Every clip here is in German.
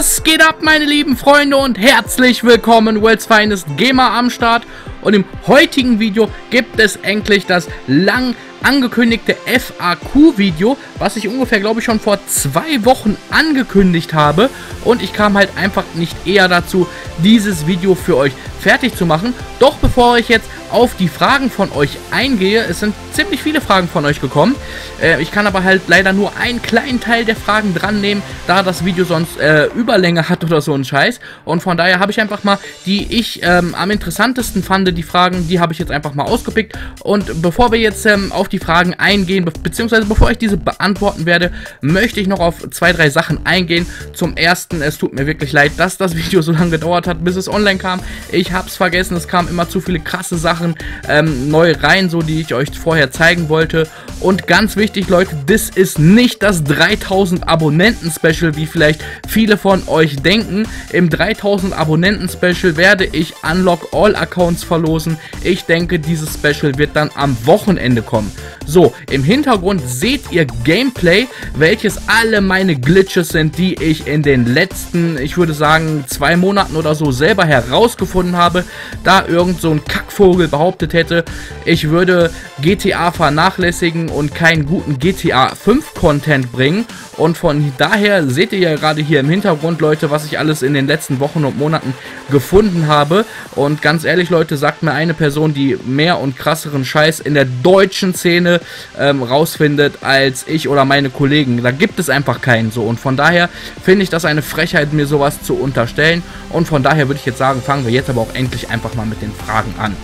Was geht ab, meine lieben Freunde und herzlich willkommen, World's Finest Gamer am Start. Und im heutigen Video gibt es endlich das lang angekündigte FAQ-Video, was ich ungefähr, glaube ich, schon vor zwei Wochen angekündigt habe. Und ich kam halt einfach nicht eher dazu, dieses Video für euch fertig zu machen. Doch bevor ich jetzt auf die Fragen von euch eingehe, es sind ziemlich viele Fragen von euch gekommen. Äh, ich kann aber halt leider nur einen kleinen Teil der Fragen dran nehmen, da das Video sonst äh, Überlänge hat oder so ein Scheiß. Und von daher habe ich einfach mal, die ich ähm, am interessantesten fand, die Fragen, die habe ich jetzt einfach mal ausgepickt. Und bevor wir jetzt ähm, auf die Fragen eingehen, be beziehungsweise bevor ich diese beantworten werde, möchte ich noch auf zwei, drei Sachen eingehen. Zum ersten, es tut mir wirklich leid, dass das Video so lange gedauert hat, bis es online kam. Ich habe es vergessen, es kamen immer zu viele krasse Sachen ähm, neu rein, so die ich euch vorher zeigen wollte. Und ganz wichtig, Leute, das ist nicht das 3000 Abonnenten-Special, wie vielleicht viele von euch denken. Im 3000 Abonnenten-Special werde ich Unlock All Accounts verlosen. Ich denke, dieses Special wird dann am Wochenende kommen. So, im Hintergrund seht ihr Gameplay, welches alle meine Glitches sind, die ich in den letzten, ich würde sagen, zwei Monaten oder so selber herausgefunden habe. Da irgend so ein Kackvogel behauptet hätte, ich würde GTA vernachlässigen und keinen guten GTA 5 Content bringen. Und von daher seht ihr ja gerade hier im Hintergrund, Leute, was ich alles in den letzten Wochen und Monaten gefunden habe. Und ganz ehrlich, Leute, sagt mir eine Person, die mehr und krasseren Scheiß in der deutschen Szene ähm, rausfindet als ich oder meine Kollegen. Da gibt es einfach keinen so. Und von daher finde ich das eine Frechheit, mir sowas zu unterstellen. Und von daher würde ich jetzt sagen, fangen wir jetzt aber auch endlich einfach mal mit den Fragen an.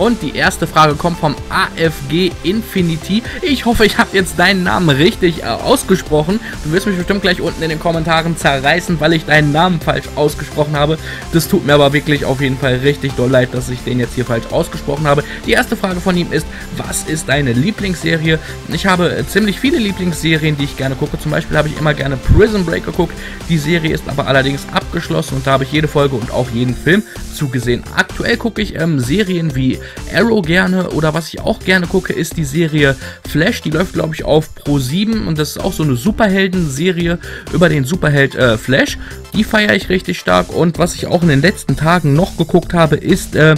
Und die erste Frage kommt vom AFG Infinity. Ich hoffe, ich habe jetzt deinen Namen richtig äh, ausgesprochen. Du wirst mich bestimmt gleich unten in den Kommentaren zerreißen, weil ich deinen Namen falsch ausgesprochen habe. Das tut mir aber wirklich auf jeden Fall richtig doll leid, dass ich den jetzt hier falsch ausgesprochen habe. Die erste Frage von ihm ist, was ist deine Lieblingsserie? Ich habe äh, ziemlich viele Lieblingsserien, die ich gerne gucke. Zum Beispiel habe ich immer gerne Prison Break geguckt. Die Serie ist aber allerdings abgeschlossen und da habe ich jede Folge und auch jeden Film zugesehen. Aktuell gucke ich ähm, Serien wie Arrow gerne oder was ich auch gerne gucke, ist die Serie Flash. Die läuft, glaube ich, auf Pro 7 und das ist auch so eine Superhelden-Serie über den Superheld äh, Flash. Die feiere ich richtig stark und was ich auch in den letzten Tagen noch geguckt habe, ist äh,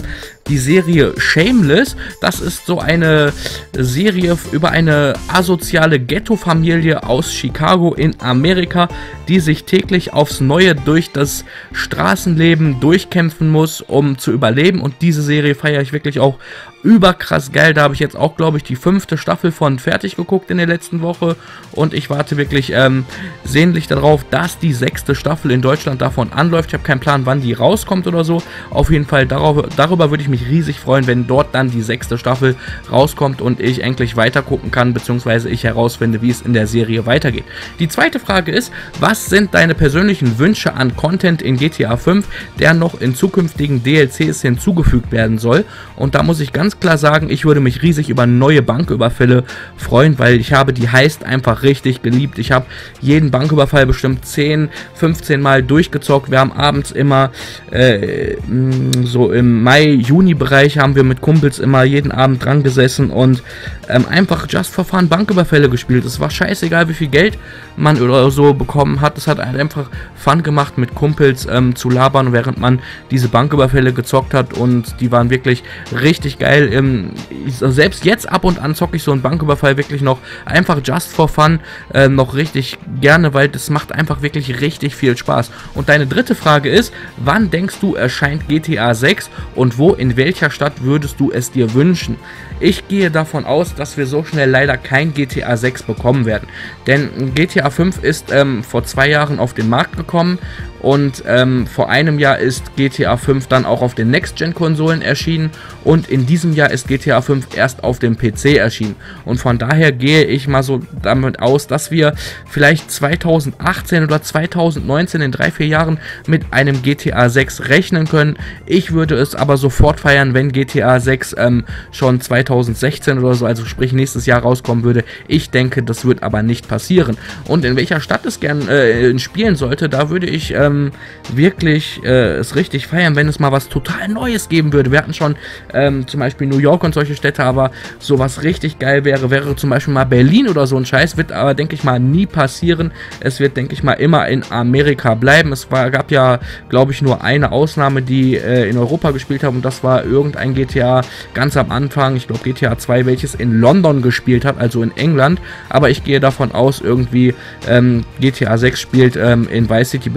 die Serie Shameless. Das ist so eine Serie über eine asoziale Ghetto-Familie aus Chicago in Amerika, die sich täglich aufs Neue durch das Straßenleben durchkämpfen muss, um zu überleben. Und diese Serie feiere ich wirklich auch überkrass geil. Da habe ich jetzt auch, glaube ich, die fünfte Staffel von fertig geguckt in der letzten Woche. Und ich warte wirklich ähm, sehnlich darauf, dass die sechste Staffel in Deutschland davon anläuft. Ich habe keinen Plan, wann die rauskommt oder so. Auf jeden Fall darauf, darüber würde ich mich riesig freuen, wenn dort dann die sechste Staffel rauskommt und ich endlich weiter gucken kann, beziehungsweise ich herausfinde, wie es in der Serie weitergeht. Die zweite Frage ist, was sind deine persönlichen Wünsche an Content in GTA 5, der noch in zukünftigen DLCs hinzugefügt werden soll? Und da muss ich ganz ganz klar sagen, ich würde mich riesig über neue Banküberfälle freuen, weil ich habe die Heist einfach richtig geliebt. Ich habe jeden Banküberfall bestimmt 10, 15 Mal durchgezockt. Wir haben abends immer äh, mm, so im Mai-Juni-Bereich haben wir mit Kumpels immer jeden Abend dran gesessen und ähm, einfach just for fun Banküberfälle gespielt. Es war scheißegal, wie viel Geld man oder so bekommen hat. Es hat einfach Fun gemacht, mit Kumpels ähm, zu labern, während man diese Banküberfälle gezockt hat und die waren wirklich richtig geil weil ähm, ich, selbst jetzt ab und an zocke ich so einen Banküberfall wirklich noch einfach just for fun äh, noch richtig gerne, weil das macht einfach wirklich richtig viel Spaß. Und deine dritte Frage ist, wann denkst du erscheint GTA 6 und wo in welcher Stadt würdest du es dir wünschen? Ich gehe davon aus, dass wir so schnell leider kein GTA 6 bekommen werden. Denn GTA 5 ist ähm, vor zwei Jahren auf den Markt gekommen und ähm, vor einem Jahr ist GTA 5 dann auch auf den Next-Gen-Konsolen erschienen und in diesem Jahr ist GTA 5 erst auf dem PC erschienen. Und von daher gehe ich mal so damit aus, dass wir vielleicht 2018 oder 2019 in drei, vier Jahren mit einem GTA 6 rechnen können. Ich würde es aber sofort feiern, wenn GTA 6 ähm, schon 2016 oder so, also sprich nächstes Jahr rauskommen würde. Ich denke, das wird aber nicht passieren. Und in welcher Stadt es gern äh, spielen sollte, da würde ich ähm, ähm, wirklich äh, es richtig feiern, wenn es mal was total Neues geben würde. Wir hatten schon ähm, zum Beispiel New York und solche Städte, aber sowas richtig geil wäre, wäre zum Beispiel mal Berlin oder so ein Scheiß, wird aber, denke ich mal, nie passieren. Es wird, denke ich mal, immer in Amerika bleiben. Es war, gab ja, glaube ich, nur eine Ausnahme, die äh, in Europa gespielt hat und das war irgendein GTA ganz am Anfang, ich glaube GTA 2, welches in London gespielt hat, also in England, aber ich gehe davon aus, irgendwie ähm, GTA 6 spielt ähm, in Vice City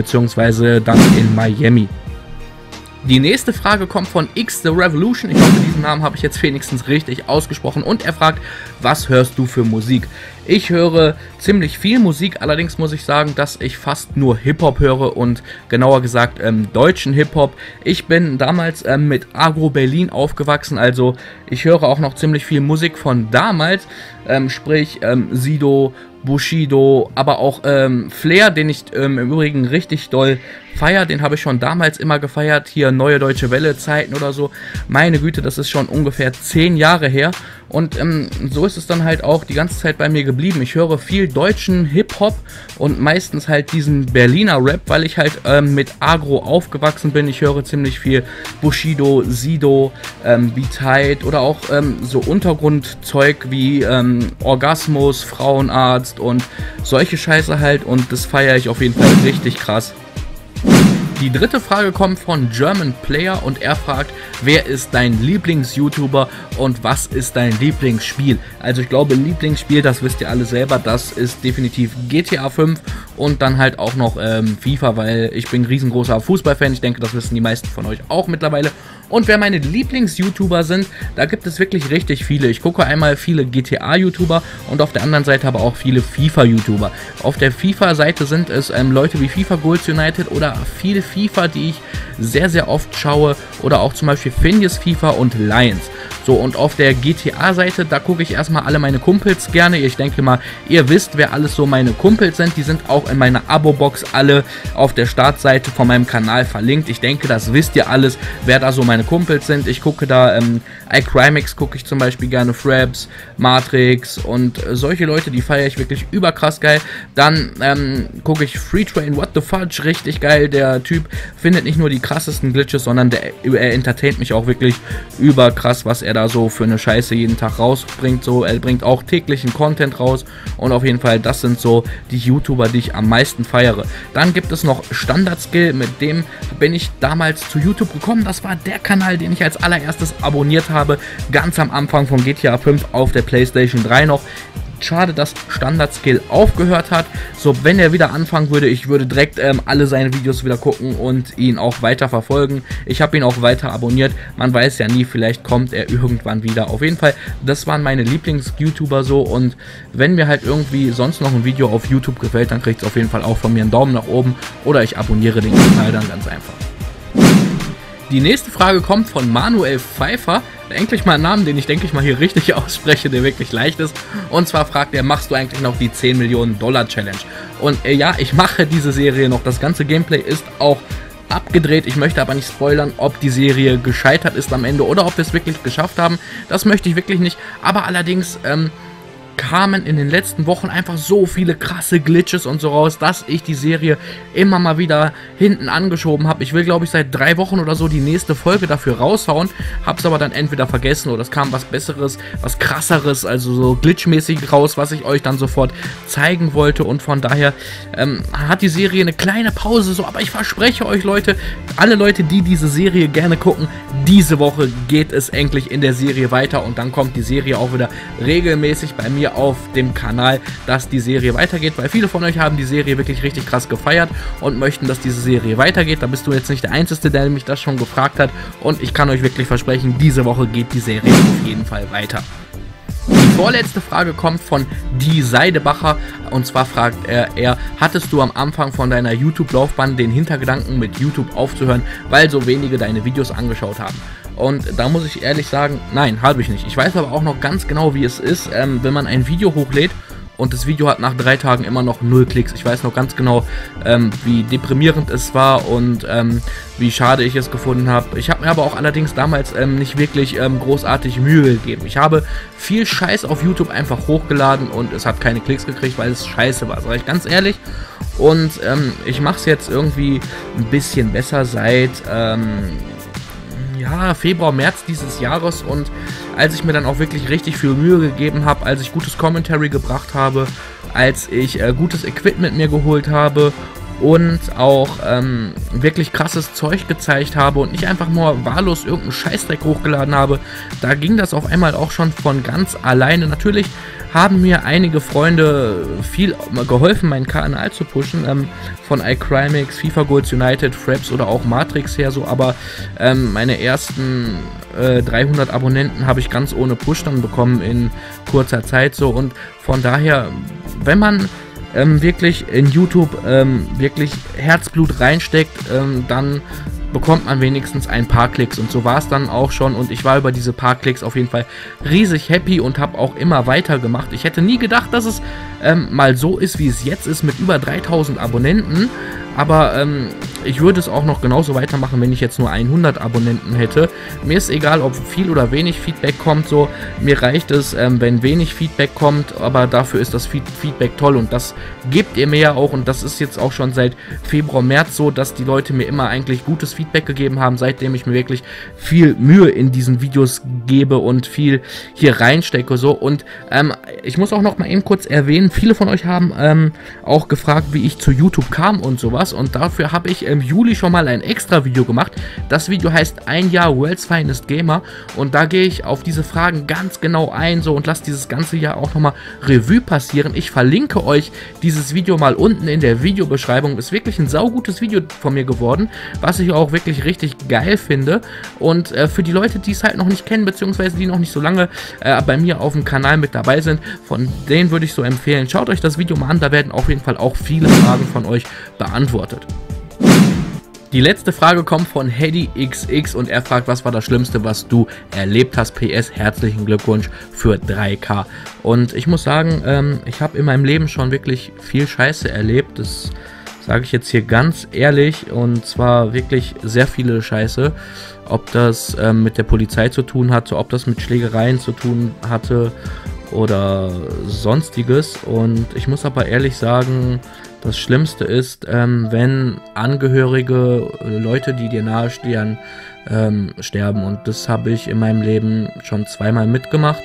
beziehungsweise dann in Miami. Die nächste Frage kommt von X The Revolution. Ich hoffe, diesen Namen habe ich jetzt wenigstens richtig ausgesprochen. Und er fragt, was hörst du für Musik? Ich höre ziemlich viel Musik, allerdings muss ich sagen, dass ich fast nur Hip-Hop höre und genauer gesagt ähm, deutschen Hip-Hop. Ich bin damals ähm, mit Agro Berlin aufgewachsen, also ich höre auch noch ziemlich viel Musik von damals, ähm, sprich ähm, Sido, Bushido, aber auch ähm, Flair, den ich ähm, im Übrigen richtig doll feier, den habe ich schon damals immer gefeiert, hier Neue Deutsche Welle Zeiten oder so. Meine Güte, das ist schon ungefähr zehn Jahre her und ähm, so ist es dann halt auch die ganze Zeit bei mir geblieben. Ich höre viel deutschen Hip-Hop und meistens halt diesen Berliner Rap, weil ich halt ähm, mit Agro aufgewachsen bin. Ich höre ziemlich viel Bushido, Sido, ähm, Beat oder auch ähm, so Untergrundzeug wie ähm, Orgasmus, Frauenarzt, und solche Scheiße halt und das feiere ich auf jeden Fall richtig krass. Die dritte Frage kommt von German Player und er fragt, wer ist dein Lieblings-YouTuber und was ist dein Lieblingsspiel? Also ich glaube, Lieblingsspiel, das wisst ihr alle selber, das ist definitiv GTA 5 und dann halt auch noch ähm, FIFA, weil ich bin ein riesengroßer Fußballfan. Ich denke, das wissen die meisten von euch auch mittlerweile. Und wer meine Lieblings-YouTuber sind, da gibt es wirklich richtig viele. Ich gucke einmal viele GTA-YouTuber und auf der anderen Seite aber auch viele FIFA-YouTuber. Auf der FIFA-Seite sind es ähm, Leute wie FIFA Goals United oder viele FIFA, die ich sehr, sehr oft schaue. Oder auch zum Beispiel Phineas FIFA und Lions. So, und auf der GTA-Seite, da gucke ich erstmal alle meine Kumpels gerne. Ich denke mal, ihr wisst, wer alles so meine Kumpels sind. Die sind auch in meiner Abo-Box alle auf der Startseite von meinem Kanal verlinkt. Ich denke, das wisst ihr alles, wer da so meine Kumpels sind. Ich gucke da, ähm, iCrimex gucke ich zum Beispiel gerne, Fraps, Matrix und solche Leute, die feiere ich wirklich überkrass geil. Dann ähm, gucke ich Free Train, What the Fudge, richtig geil. Der Typ findet nicht nur die krassesten Glitches, sondern der, er entertaint mich auch wirklich überkrass, was er da so für eine Scheiße jeden Tag rausbringt. So, er bringt auch täglichen Content raus und auf jeden Fall, das sind so die YouTuber, die ich am meisten feiere. Dann gibt es noch Standard Skill, mit dem bin ich damals zu YouTube gekommen. Das war der Kanal, den ich als allererstes abonniert habe, ganz am Anfang von GTA 5 auf der PlayStation 3 noch. Schade, dass Standard Skill aufgehört hat. So, wenn er wieder anfangen würde, ich würde direkt ähm, alle seine Videos wieder gucken und ihn auch weiter verfolgen. Ich habe ihn auch weiter abonniert. Man weiß ja nie, vielleicht kommt er irgendwann wieder. Auf jeden Fall, das waren meine Lieblings-YouTuber so. Und wenn mir halt irgendwie sonst noch ein Video auf YouTube gefällt, dann kriegt es auf jeden Fall auch von mir einen Daumen nach oben. Oder ich abonniere den Kanal dann ganz einfach. Die nächste Frage kommt von Manuel Pfeiffer. Endlich mal einen Namen, den ich denke ich mal hier richtig ausspreche, der wirklich leicht ist. Und zwar fragt er, machst du eigentlich noch die 10 Millionen Dollar Challenge? Und äh, ja, ich mache diese Serie noch. Das ganze Gameplay ist auch abgedreht. Ich möchte aber nicht spoilern, ob die Serie gescheitert ist am Ende oder ob wir es wirklich geschafft haben. Das möchte ich wirklich nicht. Aber allerdings, ähm, kamen in den letzten Wochen einfach so viele krasse Glitches und so raus, dass ich die Serie immer mal wieder hinten angeschoben habe. Ich will, glaube ich, seit drei Wochen oder so die nächste Folge dafür raushauen, habe es aber dann entweder vergessen oder es kam was Besseres, was Krasseres, also so glitchmäßig raus, was ich euch dann sofort zeigen wollte und von daher ähm, hat die Serie eine kleine Pause so, aber ich verspreche euch Leute, alle Leute, die diese Serie gerne gucken, diese Woche geht es endlich in der Serie weiter und dann kommt die Serie auch wieder regelmäßig bei mir hier auf dem Kanal, dass die Serie weitergeht, weil viele von euch haben die Serie wirklich richtig krass gefeiert und möchten, dass diese Serie weitergeht. Da bist du jetzt nicht der Einzige, der mich das schon gefragt hat und ich kann euch wirklich versprechen, diese Woche geht die Serie auf jeden Fall weiter. Die vorletzte Frage kommt von Die Seidebacher und zwar fragt er, er, hattest du am Anfang von deiner YouTube-Laufbahn den Hintergedanken mit YouTube aufzuhören, weil so wenige deine Videos angeschaut haben? Und da muss ich ehrlich sagen, nein, habe ich nicht. Ich weiß aber auch noch ganz genau, wie es ist, ähm, wenn man ein Video hochlädt und das Video hat nach drei Tagen immer noch null Klicks. Ich weiß noch ganz genau, ähm, wie deprimierend es war und ähm, wie schade ich es gefunden habe. Ich habe mir aber auch allerdings damals ähm, nicht wirklich ähm, großartig Mühe gegeben. Ich habe viel Scheiß auf YouTube einfach hochgeladen und es hat keine Klicks gekriegt, weil es scheiße war, sage ich ganz ehrlich. Und ähm, ich mache es jetzt irgendwie ein bisschen besser seit ähm, ja, Februar, März dieses Jahres. Und als ich mir dann auch wirklich richtig viel Mühe gegeben habe, als ich gutes Commentary gebracht habe, als ich äh, gutes Equipment mir geholt habe und auch ähm, wirklich krasses Zeug gezeigt habe und nicht einfach nur wahllos irgendeinen Scheißdreck hochgeladen habe, da ging das auf einmal auch schon von ganz alleine. Natürlich haben mir einige Freunde viel geholfen, meinen Kanal zu pushen. Ähm, von iCrimix, FIFA Goals United, Fraps oder auch Matrix her so. Aber ähm, meine ersten äh, 300 Abonnenten habe ich ganz ohne Push dann bekommen in kurzer Zeit so. Und von daher, wenn man ähm, wirklich in YouTube ähm, wirklich Herzblut reinsteckt, ähm, dann bekommt man wenigstens ein paar Klicks. Und so war es dann auch schon. Und ich war über diese paar Klicks auf jeden Fall riesig happy und habe auch immer weitergemacht. Ich hätte nie gedacht, dass es ähm, mal so ist, wie es jetzt ist, mit über 3000 Abonnenten. Aber ähm, ich würde es auch noch genauso weitermachen, wenn ich jetzt nur 100 Abonnenten hätte. Mir ist egal, ob viel oder wenig Feedback kommt. So, mir reicht es, ähm, wenn wenig Feedback kommt, aber dafür ist das Feedback toll und das gebt ihr mir ja auch. Und das ist jetzt auch schon seit Februar, März so, dass die Leute mir immer eigentlich gutes Feedback gegeben haben, seitdem ich mir wirklich viel Mühe in diesen Videos gebe und viel hier reinstecke. So, und ähm, ich muss auch noch mal eben kurz erwähnen, viele von euch haben ähm, auch gefragt, wie ich zu YouTube kam und sowas und dafür habe ich im Juli schon mal ein extra Video gemacht. Das Video heißt ein Jahr World's Finest Gamer und da gehe ich auf diese Fragen ganz genau ein so und lasse dieses ganze Jahr auch nochmal Revue passieren. Ich verlinke euch dieses Video mal unten in der Videobeschreibung. Ist wirklich ein saugutes Video von mir geworden, was ich auch wirklich richtig geil finde und äh, für die Leute, die es halt noch nicht kennen, beziehungsweise die noch nicht so lange äh, bei mir auf dem Kanal mit dabei sind, von denen würde ich so empfehlen, schaut euch das Video mal an, da werden auf jeden Fall auch viele Fragen von euch beantwortet. Die letzte Frage kommt von HeadyXX und er fragt, was war das Schlimmste, was du erlebt hast? PS, herzlichen Glückwunsch für 3K. Und ich muss sagen, ähm, ich habe in meinem Leben schon wirklich viel Scheiße erlebt. Das sage ich jetzt hier ganz ehrlich und zwar wirklich sehr viele Scheiße. Ob das ähm, mit der Polizei zu tun hatte, ob das mit Schlägereien zu tun hatte oder sonstiges. Und ich muss aber ehrlich sagen, das Schlimmste ist, ähm, wenn Angehörige, äh, Leute, die dir nahestehen, ähm, sterben. Und das habe ich in meinem Leben schon zweimal mitgemacht.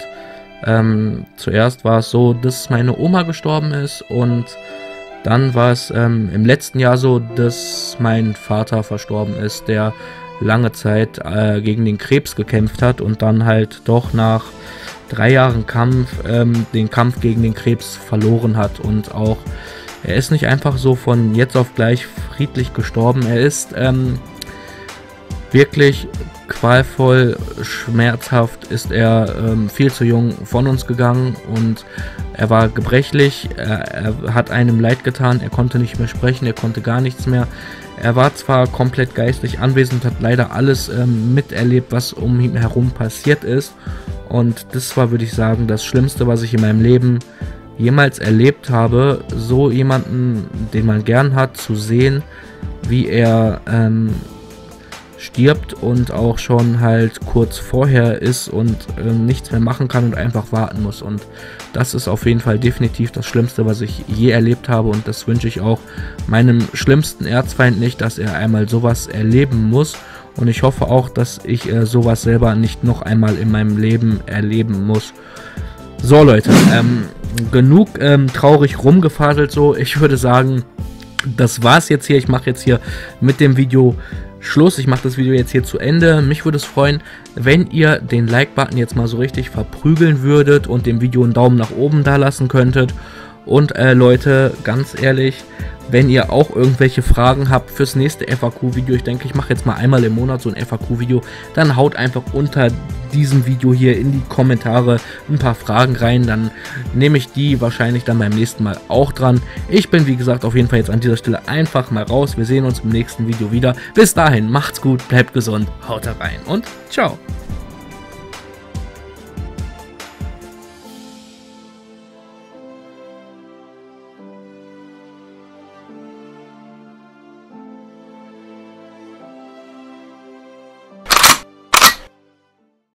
Ähm, zuerst war es so, dass meine Oma gestorben ist und dann war es ähm, im letzten Jahr so, dass mein Vater verstorben ist, der lange Zeit äh, gegen den Krebs gekämpft hat und dann halt doch nach drei Jahren Kampf ähm, den Kampf gegen den Krebs verloren hat und auch er ist nicht einfach so von jetzt auf gleich friedlich gestorben. Er ist ähm, wirklich qualvoll, schmerzhaft ist er ähm, viel zu jung von uns gegangen und er war gebrechlich, er, er, hat einem leid getan, er konnte nicht mehr sprechen, er konnte gar nichts mehr. Er war zwar komplett geistlich anwesend, hat leider alles ähm, miterlebt, was um ihn herum passiert ist. Und das war, würde ich sagen, das Schlimmste, was ich in meinem Leben jemals erlebt habe, so jemanden, den man gern hat, zu sehen, wie er ähm, stirbt und auch schon halt kurz vorher ist und ähm, nichts mehr machen kann und einfach warten muss. Und das ist auf jeden Fall definitiv das Schlimmste, was ich je erlebt habe. Und das wünsche ich auch meinem schlimmsten Erzfeind nicht, dass er einmal sowas erleben muss. Und ich hoffe auch, dass ich äh, sowas selber nicht noch einmal in meinem Leben erleben muss. So Leute, ähm, genug ähm, traurig rumgefaselt so. Ich würde sagen, das war's jetzt hier. Ich mache jetzt hier mit dem Video Schluss. Ich mache das Video jetzt hier zu Ende. Mich würde es freuen, wenn ihr den Like-Button jetzt mal so richtig verprügeln würdet und dem Video einen Daumen nach oben da lassen könntet. Und äh, Leute, ganz ehrlich, wenn ihr auch irgendwelche Fragen habt fürs nächste FAQ-Video, ich denke, ich mache jetzt mal einmal im Monat so ein FAQ-Video, dann haut einfach unter diesem Video hier in die Kommentare ein paar Fragen rein, dann nehme ich die wahrscheinlich dann beim nächsten Mal auch dran. Ich bin wie gesagt auf jeden Fall jetzt an dieser Stelle einfach mal raus. Wir sehen uns im nächsten Video wieder. Bis dahin, macht's gut, bleibt gesund, haut rein und ciao.